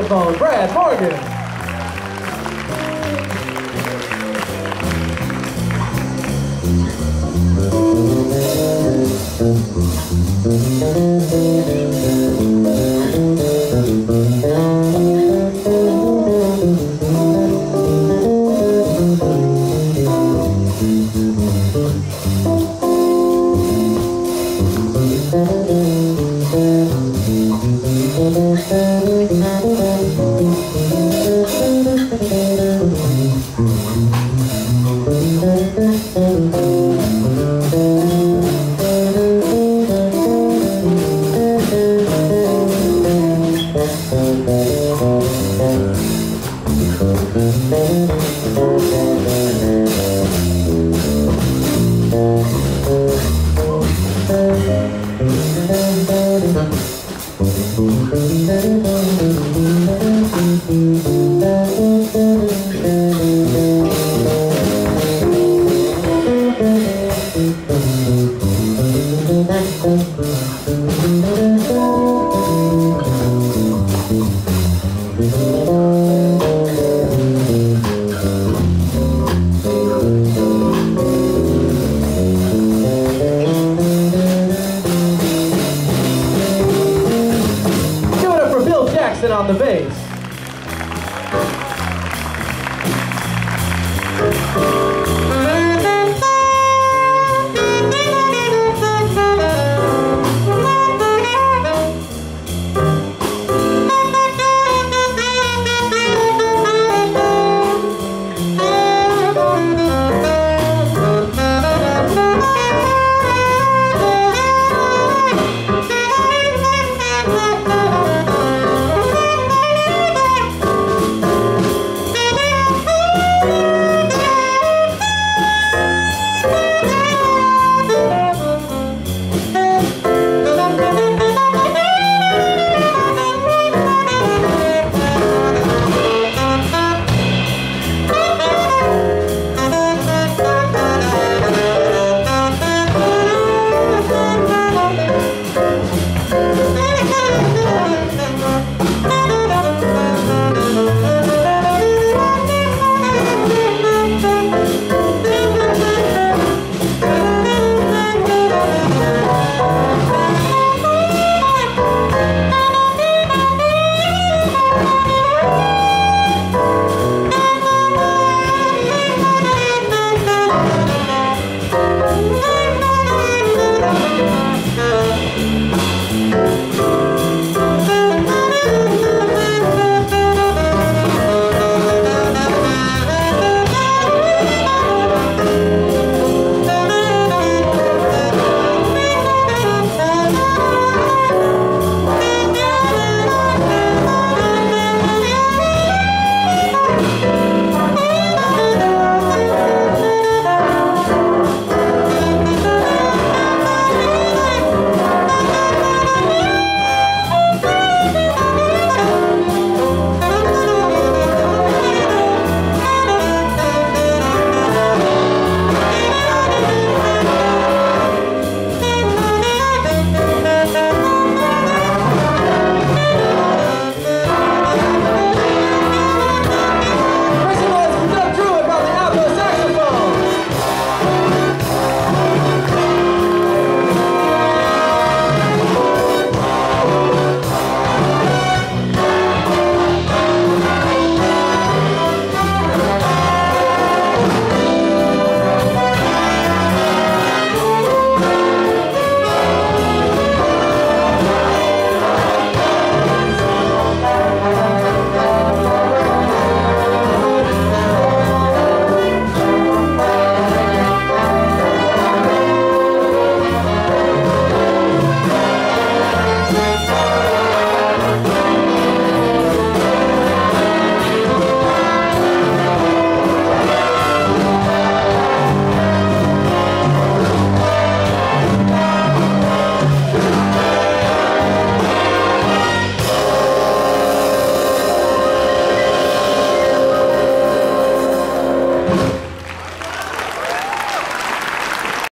saxophone, Brad Morgan. Give Oh.